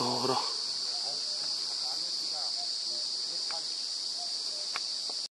todo.